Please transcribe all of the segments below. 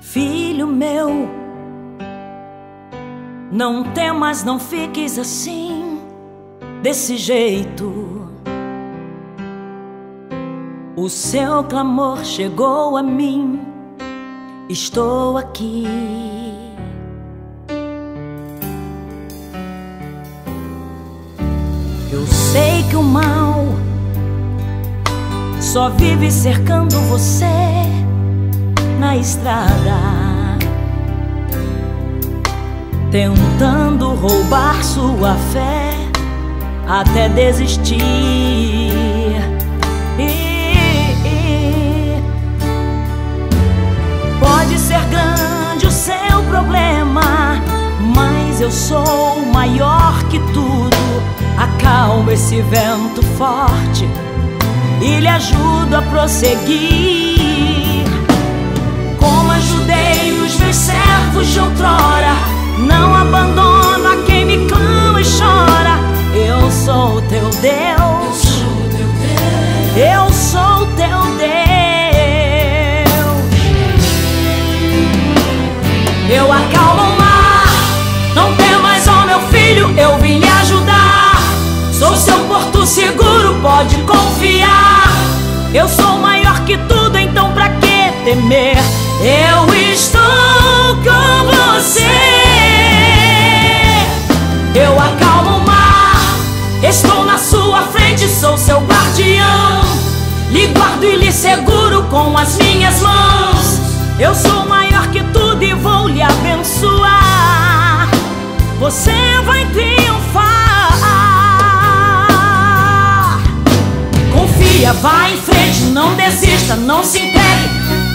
Filho meu, não temas, não fiques assim, desse jeito. O seu clamor chegou a mim, estou aqui. Eu sei que o mal só vive cercando você na estrada, tentando roubar sua fé até desistir. Pode ser grande o seu problema, mas eu sou maior que tudo. Acalma esse vento forte e lhe ajudo a prosseguir. Como ajudei os meus servos de outrora, não abandono Eu sou maior que tudo, então pra que temer? Eu estou com você. Eu acalmo o mar. Estou na sua frente, sou seu guardião. Lhe guardo e lhe seguro com as minhas mãos. Eu sou maior que tudo e vou lhe abençoar. Você vai triunfar. Confia, vá em frente, não desista, não se entregue.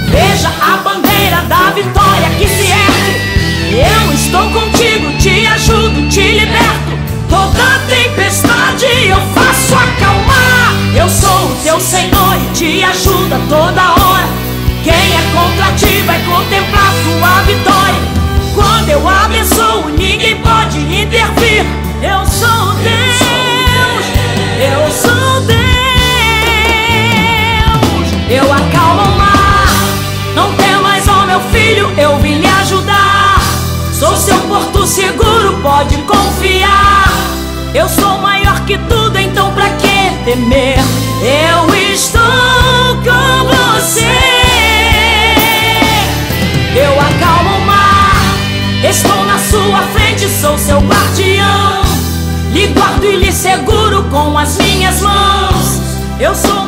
Veja a bandeira da vitória que se ergue. Seguro, pode confiar. Eu sou maior que tudo, então pra que temer? Eu estou com você. Eu acalmo o mar. Estou na sua frente, sou seu guardião. Lhe guardo e lhe seguro com as minhas mãos. Eu sou